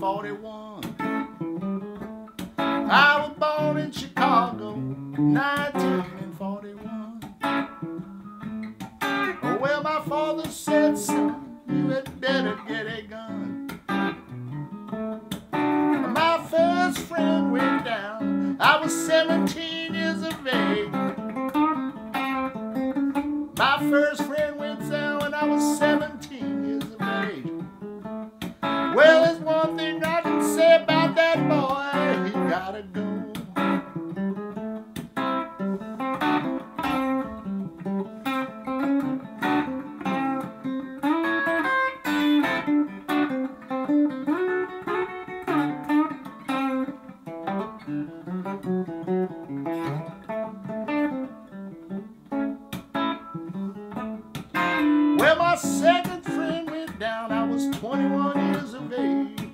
41. I was born in Chicago, 1941. Well, my father said, son, you had better get a gun. My first friend went down. I was 17 years of age. My first friend went down when I was 17. My second friend went down. I was 21 years of age.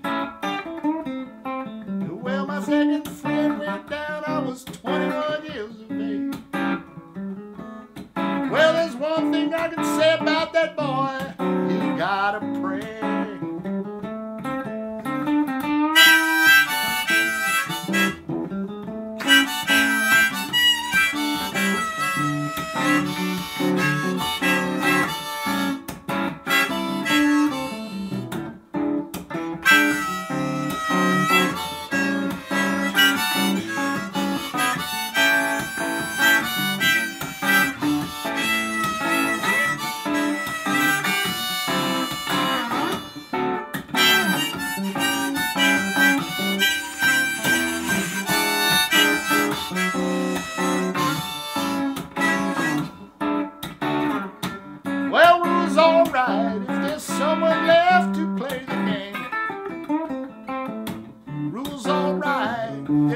Well, my second friend went down. I was 21 years of age. Well, there's one thing I can say about that boy.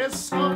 Alright if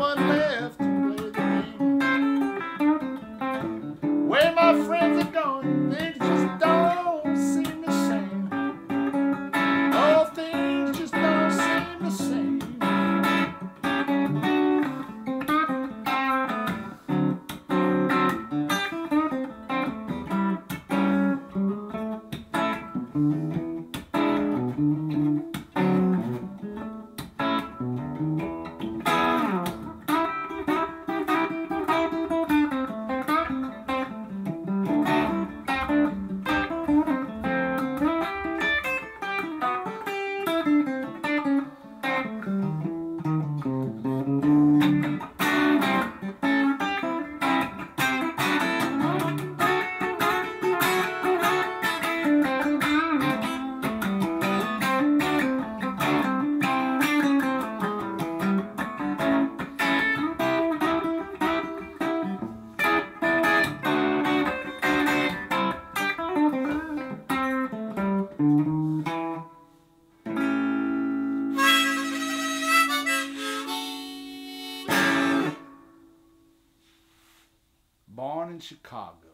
Born in Chicago.